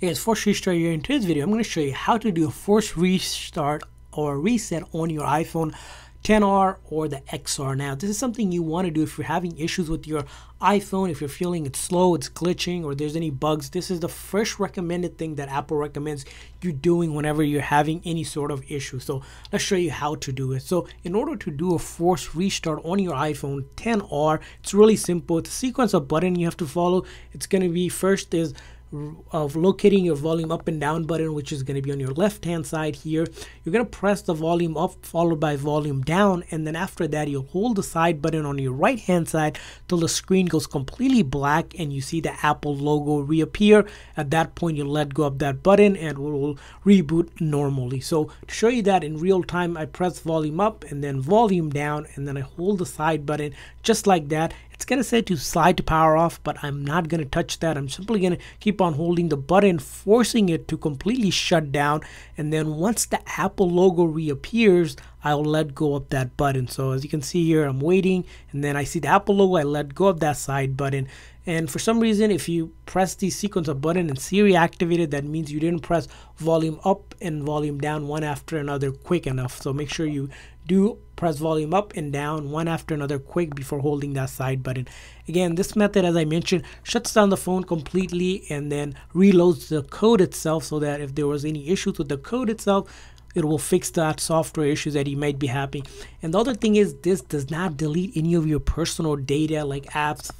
Hey guys, Force Restart here. In today's video, I'm going to show you how to do a force restart or reset on your iPhone 10R or the XR. Now, this is something you want to do if you're having issues with your iPhone, if you're feeling it's slow, it's glitching, or there's any bugs. This is the first recommended thing that Apple recommends you doing whenever you're having any sort of issue. So let's show you how to do it. So in order to do a force restart on your iPhone 10R, it's really simple. It's a sequence of button you have to follow. It's going to be first is of locating your volume up and down button which is going to be on your left hand side here. You're going to press the volume up followed by volume down and then after that you'll hold the side button on your right hand side till the screen goes completely black and you see the apple logo reappear. At that point you let go of that button and it will reboot normally. So to show you that in real time i press volume up and then volume down and then i hold the side button just like that it's going to say to slide to power off, but I'm not going to touch that. I'm simply going to keep on holding the button, forcing it to completely shut down. And then once the Apple logo reappears, I'll let go of that button. So as you can see here, I'm waiting and then I see the Apple logo, I let go of that side button. And for some reason, if you press the sequence of button and Siri activated, that means you didn't press volume up and volume down one after another quick enough. So make sure you do press volume up and down one after another quick before holding that side button. Again, this method, as I mentioned, shuts down the phone completely and then reloads the code itself so that if there was any issues with the code itself, it will fix that software issues that you might be having. And the other thing is this does not delete any of your personal data like apps,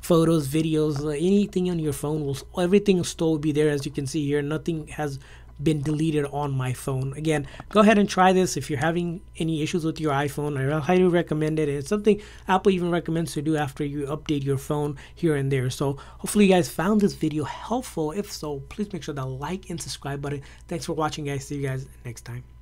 photos, videos, anything on your phone will everything will still be there as you can see here. Nothing has been deleted on my phone. Again, go ahead and try this if you're having any issues with your iPhone. I highly recommend it. It's something Apple even recommends to do after you update your phone here and there. So hopefully you guys found this video helpful. If so, please make sure to like and subscribe button. Thanks for watching guys. See you guys next time.